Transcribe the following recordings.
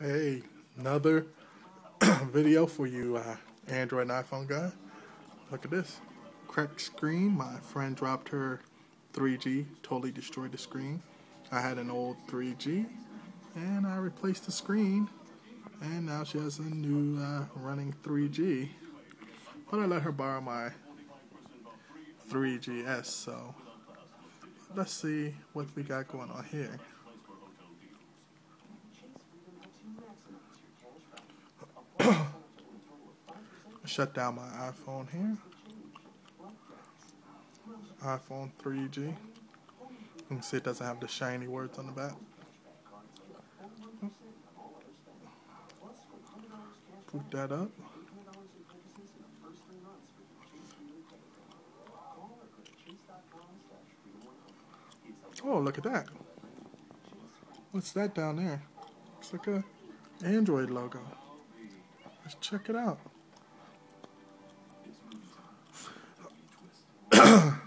Hey, another video for you uh, Android and iPhone guy. Look at this. Cracked screen. My friend dropped her 3G, totally destroyed the screen. I had an old 3G and I replaced the screen and now she has a new uh, running 3G. But I let her borrow my 3GS, so let's see what we got going on here. Shut down my iPhone here. iPhone 3G. You can see it doesn't have the shiny words on the back. Put that up. Oh, look at that. What's that down there? Looks like a Android logo. Let's check it out. Ugh.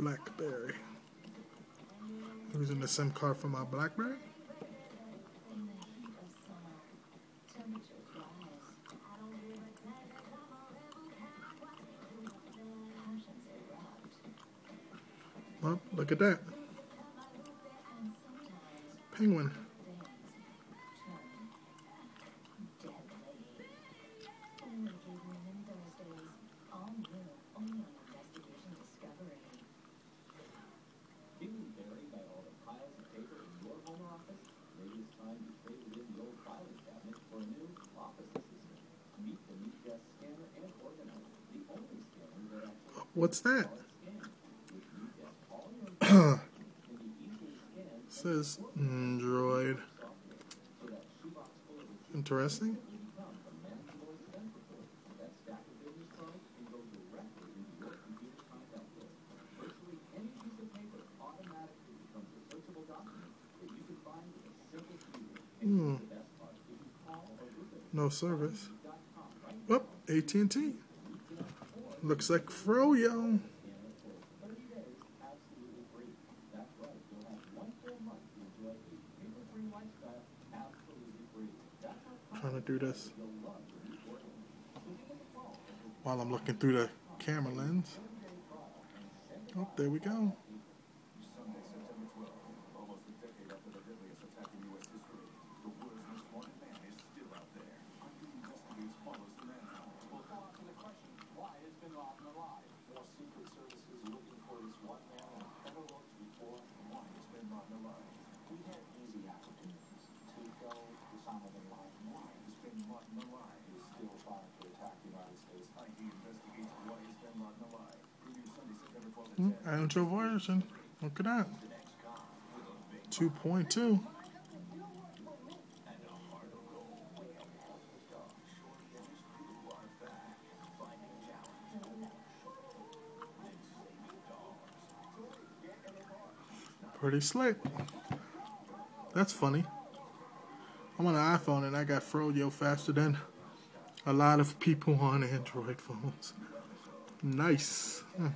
Blackberry. Using the SIM card for my Blackberry. Well, look at that. Penguin. What's that? says Android. Interesting. Hmm. No service. Well, AT&T. Looks like Froyo. Trying to do this while I'm looking through the camera lens. Oh, there we go. Android version. Look at that. 2.2. Pretty slick. That's funny. I'm on an iPhone and I got Froyo faster than a lot of people on Android phones. Nice. Hmm.